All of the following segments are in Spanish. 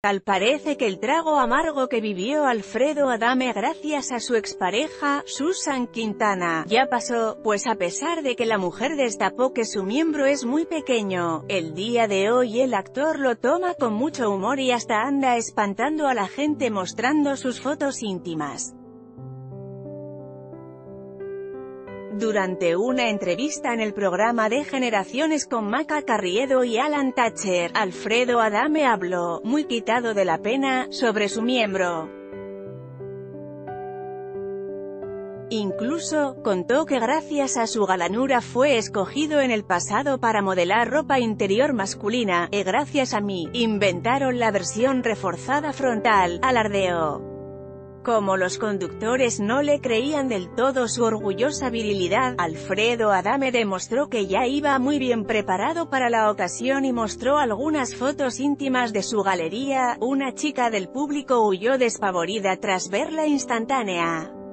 Tal parece que el trago amargo que vivió Alfredo Adame gracias a su expareja, Susan Quintana, ya pasó, pues a pesar de que la mujer destapó que su miembro es muy pequeño, el día de hoy el actor lo toma con mucho humor y hasta anda espantando a la gente mostrando sus fotos íntimas. Durante una entrevista en el programa de Generaciones con Maca Carriedo y Alan Thatcher, Alfredo Adame habló, muy quitado de la pena, sobre su miembro. Incluso, contó que gracias a su galanura fue escogido en el pasado para modelar ropa interior masculina, y gracias a mí, inventaron la versión reforzada frontal, alardeó. Como los conductores no le creían del todo su orgullosa virilidad, Alfredo Adame demostró que ya iba muy bien preparado para la ocasión y mostró algunas fotos íntimas de su galería, una chica del público huyó despavorida tras verla instantánea.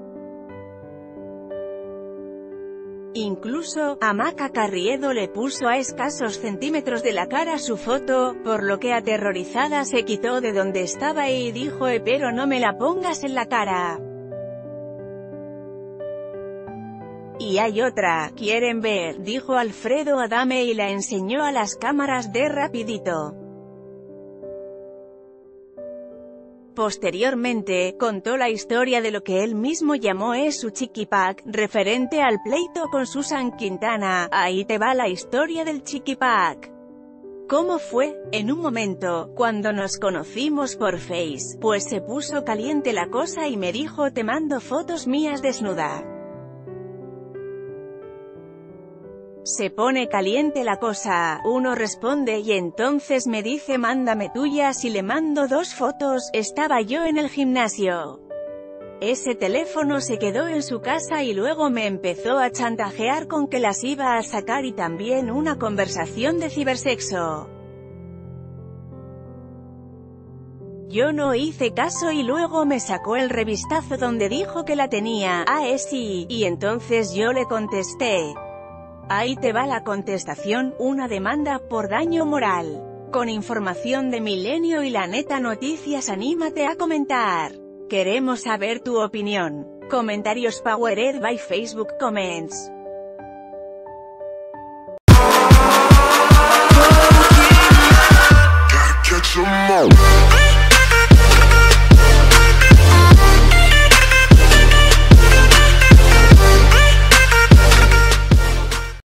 Incluso, Maca Carriedo le puso a escasos centímetros de la cara su foto, por lo que aterrorizada se quitó de donde estaba y dijo eh, pero no me la pongas en la cara. Y hay otra, ¿quieren ver? dijo Alfredo Adame y la enseñó a las cámaras de rapidito. Posteriormente, contó la historia de lo que él mismo llamó es su chiquipac, referente al pleito con Susan Quintana, ahí te va la historia del chiquipac. ¿Cómo fue? En un momento, cuando nos conocimos por Face, pues se puso caliente la cosa y me dijo te mando fotos mías desnuda. Se pone caliente la cosa, uno responde y entonces me dice mándame tuyas y le mando dos fotos, estaba yo en el gimnasio. Ese teléfono se quedó en su casa y luego me empezó a chantajear con que las iba a sacar y también una conversación de cibersexo. Yo no hice caso y luego me sacó el revistazo donde dijo que la tenía, ah sí, y entonces yo le contesté, Ahí te va la contestación, una demanda por daño moral. Con información de Milenio y la neta noticias anímate a comentar. Queremos saber tu opinión. Comentarios Powered by Facebook Comments.